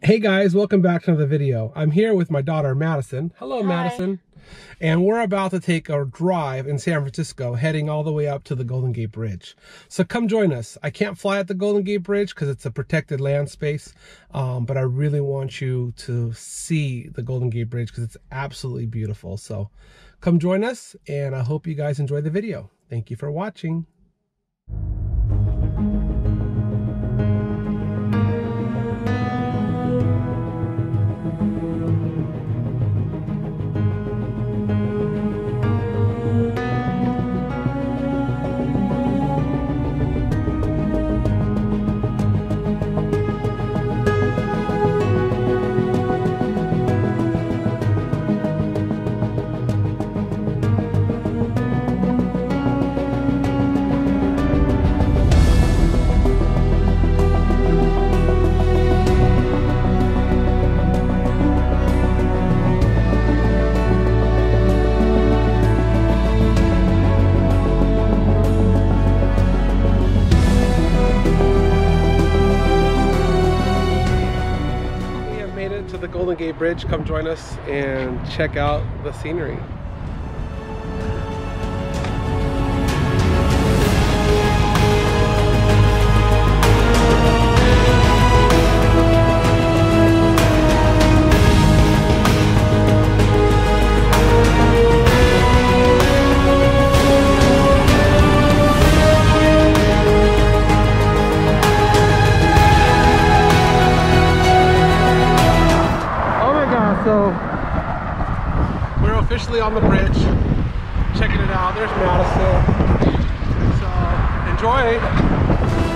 Hey guys, welcome back to another video. I'm here with my daughter Madison. Hello Hi. Madison. And we're about to take a drive in San Francisco, heading all the way up to the Golden Gate Bridge. So come join us. I can't fly at the Golden Gate Bridge because it's a protected land space, um, but I really want you to see the Golden Gate Bridge because it's absolutely beautiful. So come join us, and I hope you guys enjoy the video. Thank you for watching. Golden Gate Bridge. Come join us and check out the scenery. So we're officially on the bridge. Checking it out. There's Madison. So enjoy.